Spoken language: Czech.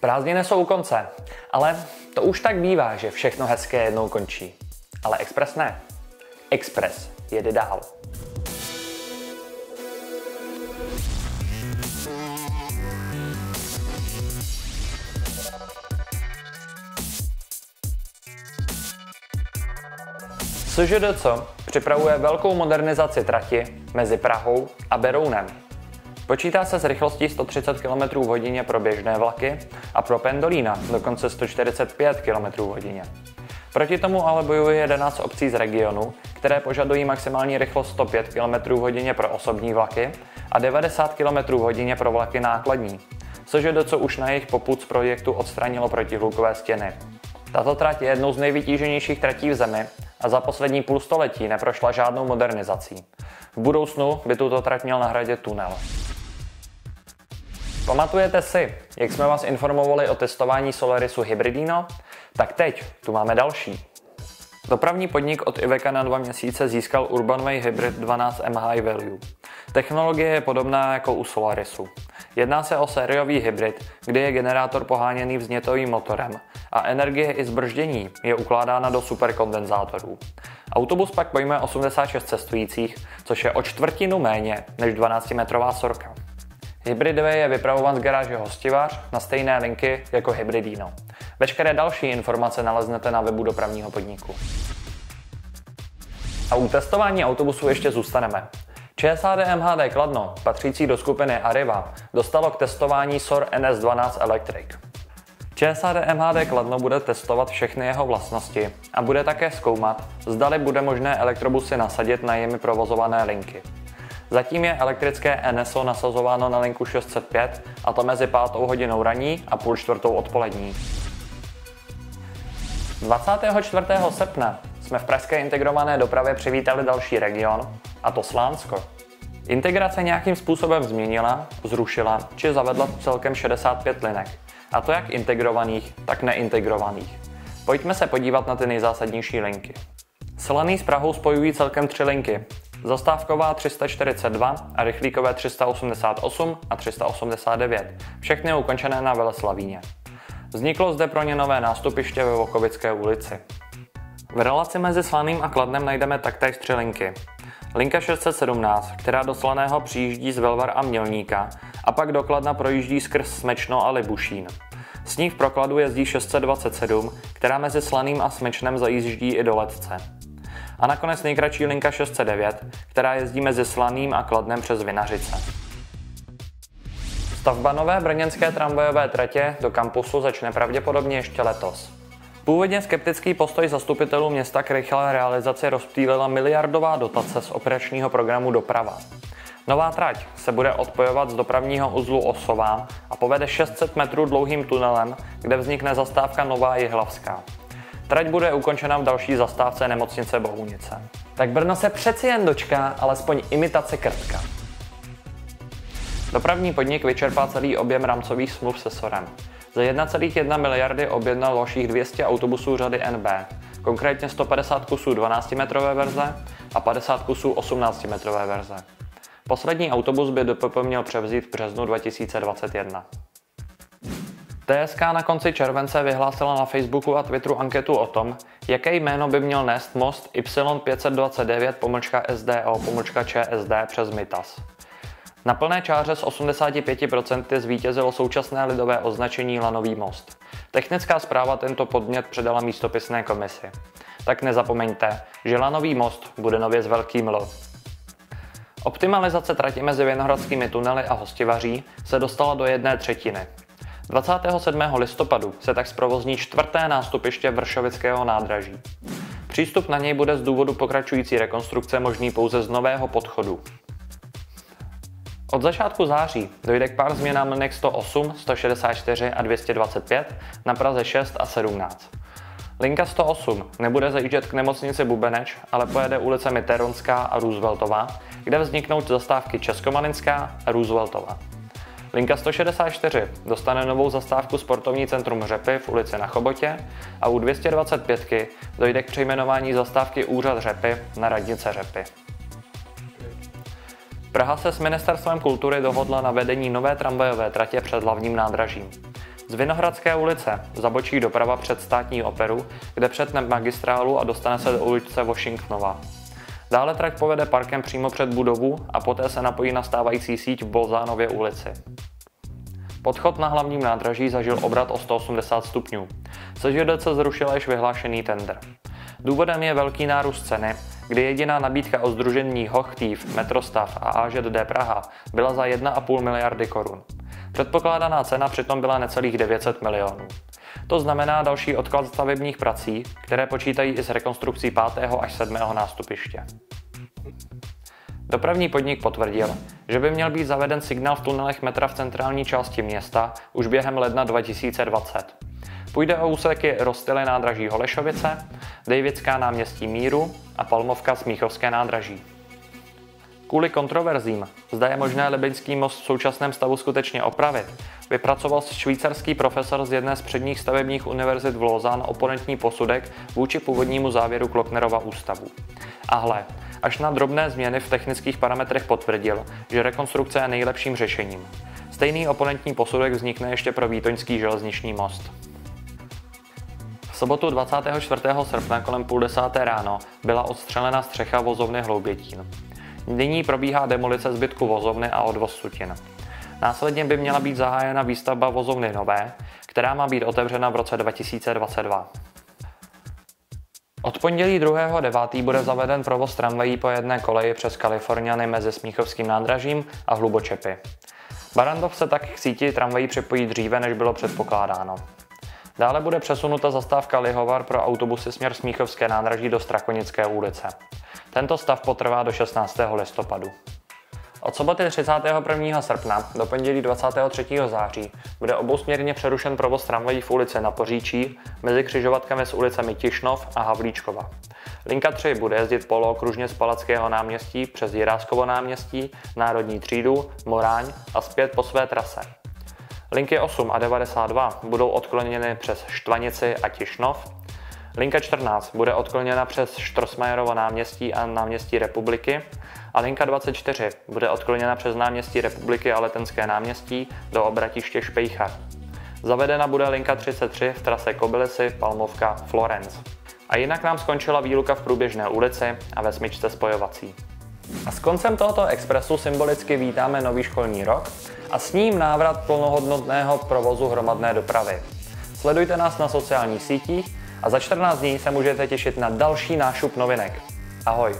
Prázdniny jsou u konce, ale to už tak bývá, že všechno hezké jednou končí. Ale Express ne. Express jede dál. SŽDC připravuje velkou modernizaci trati mezi Prahou a Berounem. Počítá se s rychlostí 130 km hodině pro běžné vlaky a pro pendolína dokonce 145 km hodině. Proti tomu ale bojuje 11 obcí z regionu, které požadují maximální rychlost 105 km hodině pro osobní vlaky a 90 km hodině pro vlaky nákladní. SŽDC už na jejich poput z projektu odstranilo protihlukové stěny. Tato trať je jednou z nejvytíženějších tratí v zemi a za poslední půl století neprošla žádnou modernizací. V budoucnu by tuto trať měl nahradit tunel. Pamatujete si, jak jsme vás informovali o testování Solarisu Hybridino? Tak teď tu máme další. Dopravní podnik od Iveka na dva měsíce získal Urbanway Hybrid 12 M High Value. Technologie je podobná jako u Solarisu. Jedná se o sériový hybrid, kdy je generátor poháněný vznětovým motorem a energie i zbrždění je ukládána do superkondenzátorů. Autobus pak pojme 86 cestujících, což je o čtvrtinu méně než 12-metrová sorka. Hybrid 2 je vypravován z garáže Hostivař na stejné linky jako Hybridino. Veškeré další informace naleznete na webu dopravního podniku. A u testování autobusu ještě zůstaneme. ČSAD MHD Kladno, patřící do skupiny Arriva, dostalo k testování SOR NS12 Electric. ČSAD MHD Kladno bude testovat všechny jeho vlastnosti a bude také zkoumat, zdali bude možné elektrobusy nasadit na jimi provozované linky. Zatím je elektrické NSO nasazováno na linku 605 a to mezi 5 hodinou raní a půl čtvrtou odpolední. 24. srpna jsme v pražské integrované dopravě přivítali další region, a to Slánsko. Integrace nějakým způsobem změnila, zrušila či zavedla celkem 65 linek, a to jak integrovaných, tak neintegrovaných. Pojďme se podívat na ty nejzásadnější linky. Selaný s Prahou spojují celkem tři linky. Zastávková 342 a rychlíkové 388 a 389, všechny ukončené na Veleslavíně. Vzniklo zde pro ně nové nástupiště ve Vokovické ulici. V relaci mezi Slaným a Kladnem najdeme taktéž tři linky. Linka 617, která do Slaného přijíždí z Velvar a Mělníka a pak do Kladna projíždí skrz Smečno a Libušín. S ní v prokladu jezdí 627, která mezi Slaným a Smečnem zajíždí i do Letce. A nakonec nejkratší linka 609, která jezdí mezi Slaným a Kladnem přes Vinařice. Stavba nové brněnské tramvajové tratě do kampusu začne pravděpodobně ještě letos. Původně skeptický postoj zastupitelů města k rychlé realizaci rozptýlila miliardová dotace z operačního programu Doprava. Nová trať se bude odpojovat z dopravního uzlu Osová a povede 600 metrů dlouhým tunelem, kde vznikne zastávka Nová Jihlavská. Trať bude ukončena v další zastávce nemocnice Bohunice. Tak Brno se přeci jen dočká alespoň imitace krtka. Dopravní podnik vyčerpá celý objem rámcových smluv se SORem. Za 1,1 miliardy objednal dalších 200 autobusů řady NB, konkrétně 150 kusů 12-metrové verze a 50 kusů 18-metrové verze. Poslední autobus by DPP měl převzít v březnu 2021. TSK na konci července vyhlásila na Facebooku a Twitteru anketu o tom, jaké jméno by měl nést most Y529 pomlčka SDO pomlčka ČSD přes Mitas. Na plné čáře s 85% zvítězilo současné lidové označení Lanový most. Technická zpráva tento podnět předala místopisné komisi. Tak nezapomeňte, že Lanový most bude nově s velkým L. Optimalizace trati mezi Vinohradskými tunely a Hostivaří se dostala do jedné třetiny. 27. listopadu se tak zprovozní čtvrté nástupiště Vršovického nádraží. Přístup na něj bude z důvodu pokračující rekonstrukce možný pouze z nového podchodu. Od začátku září dojde k pár změnám linek 108, 164 a 225 na Praze 6 a 17. Linka 108 nebude zajíždět k nemocnici Bubeneč, ale pojede ulicemi Teronská a Rooseveltová, kde vzniknou zastávky Českomalinská a Rooseveltová. Linka 164 dostane novou zastávku Sportovní centrum Řepy v ulici na Chobotě a u 225 dojde k přejmenování zastávky Úřad Řepy na radnice Řepy. Praha se s Ministerstvem kultury dohodla na vedení nové tramvajové tratě před hlavním nádražím. Z Vinohradské ulice zabočí doprava před státní operu, kde přetne magistrálu a dostane se do ulice Washingtonova. Dále trať povede parkem přímo před budovu a poté se napojí na stávající síť v Bolzánově ulici. Podchod na hlavním nádraží zažil obrat o 180 stupňů. CŽDC zrušila již vyhlášený tender. Důvodem je velký nárůst ceny, kdy jediná nabídka o združení Hochtief, Metrostav a AŽD Praha byla za 1,5 miliardy korun. Předpokládaná cena přitom byla necelých 900 milionů. To znamená další odklad stavebních prací, které počítají i s rekonstrukcí 5. až 7. nástupiště. Dopravní podnik potvrdil, že by měl být zaveden signál v tunelech metra v centrální části města už během ledna 2020. Půjde o úseky Rostily nádraží Holešovice, Davidská náměstí Míru a Palmovka Smíchovské nádraží. Kvůli kontroverzím, zda je možné Libeňský most v současném stavu skutečně opravit, vypracoval švýcarský profesor z jedné z předních stavebních univerzit v Lausanne oponentní posudek vůči původnímu závěru Klocknerova ústavu. A hle, až na drobné změny v technických parametrech potvrdil, že rekonstrukce je nejlepším řešením. Stejný oponentní posudek vznikne ještě pro Vítoňský železniční most. V sobotu 24. srpna kolem půl desáté ráno byla odstřelena střecha vozovny Hloubětín. Nyní probíhá demolice zbytku vozovny a odvoz sutin. Následně by měla být zahájena výstavba vozovny nové, která má být otevřena v roce 2022. Od pondělí 2.9. bude zaveden provoz tramvají po jedné koleji přes Kaliforniany mezi Smíchovským nádražím a Hlubočepy. Barandov se tak k síti tramvají připojí dříve, než bylo předpokládáno. Dále bude přesunuta zastávka Lihovar pro autobusy směr Smíchovské nádraží do Strakonické ulice. Tento stav potrvá do 16. listopadu. Od soboty 31. srpna do pondělí 23. září bude obousměrně přerušen provoz tramvají v ulici na Poříčí mezi křižovatkami s ulicemi Tišnov a Havlíčkova. Linka 3 bude jezdit polookružně z Palackého náměstí přes Jiráskovo náměstí, Národní třídu, Moráň a zpět po své trase. Linky 8 a 92 budou odkloněny přes Štvanici a Tišnov, Linka 14 bude odkloněna přes Štrosmajerovo náměstí a náměstí Republiky a linka 24 bude odkloněna přes náměstí Republiky a Letenské náměstí do obratiště Špejcha. Zavedena bude linka 33 v trase Kobylisy, Palmovka, Florence. A jinak nám skončila výluka v průběžné ulici a ve smyčce spojovací. A s koncem tohoto expresu symbolicky vítáme nový školní rok a s ním návrat plnohodnotného provozu hromadné dopravy. Sledujte nás na sociálních sítích a za 14 dní se můžete těšit na další nášup novinek. Ahoj!